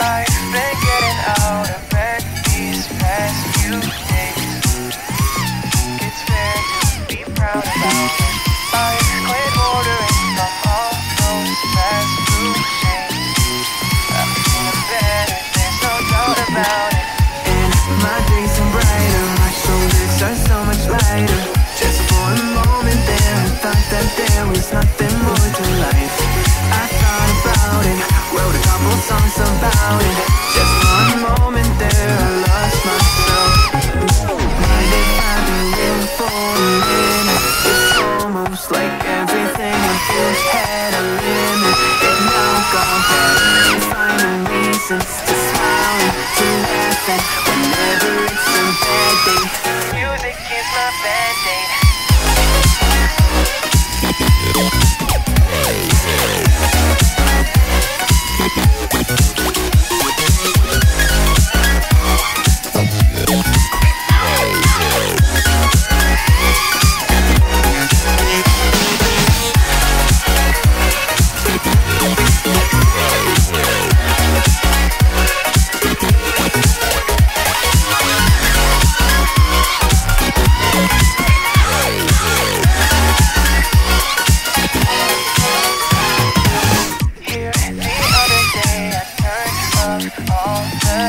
I've been getting out of bed these past few days. It's fair to be proud about it. Ordering from all those. I'm there's no doubt about it. And my days are brighter, my shoulders are so much lighter. Just for a moment there, I thought that there was nothing Music is my band-aid.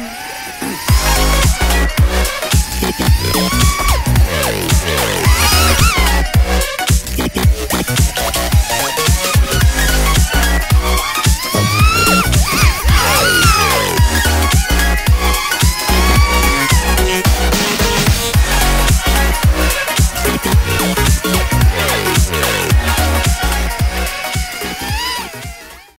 Bye.